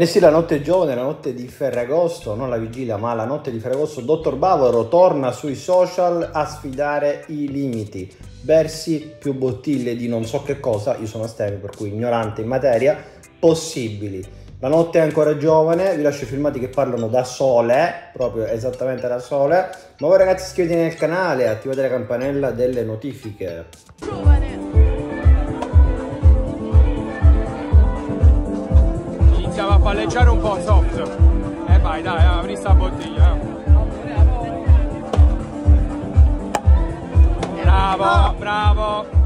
Eh sì, la notte giovane, la notte di Ferragosto, non la vigilia, ma la notte di Ferragosto, Dottor Bavaro torna sui social a sfidare i limiti. Bersi più bottiglie di non so che cosa, io sono astemio per cui ignorante in materia, possibili. La notte è ancora giovane, vi lascio i filmati che parlano da sole, proprio esattamente da sole. Ma voi ragazzi iscrivetevi nel canale, attivate la campanella delle notifiche. Palleggiare un po' soft. E eh vai, dai, apri sta bottiglia. eh. Bravo, bravo.